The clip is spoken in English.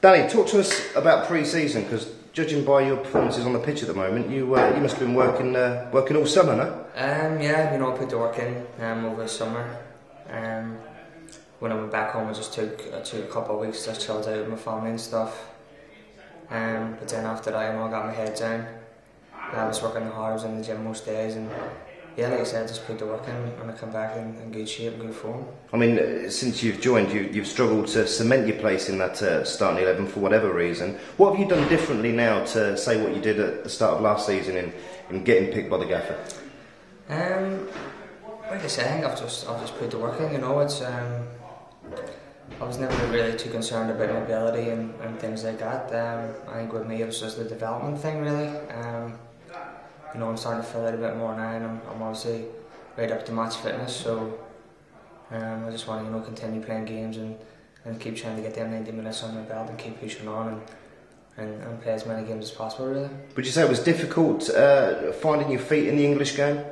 Danny, talk to us about pre-season because judging by your performances on the pitch at the moment, you uh, you must have been working uh, working all summer, no? Um, yeah, you know, I put the work in um, over the summer. Um, when I went back home, I just took I took a couple of weeks, just chilled out with my family and stuff. Um, but then after that, you know, I got my head down. I was working hard, I was in the gym most days, and yeah, like I said, just put the work in, and I come back in, in good shape, good form. I mean, uh, since you've joined, you, you've struggled to cement your place in that uh, starting eleven for whatever reason. What have you done differently now to say what you did at the start of last season in, in getting picked by the gaffer? Um, like I say, I think I've just I've just put the work in. You know, it's um, I was never really too concerned about mobility and, and things like that. Um, I think with me it was just the development thing really. Um, you know, I'm starting to feel a bit more now, and I'm, I'm obviously right up to match fitness. So um, I just want to you know continue playing games and, and keep trying to get them 90 minutes on my belt and keep pushing on and, and, and play as many games as possible really. Would you say it was difficult uh, finding your feet in the English game?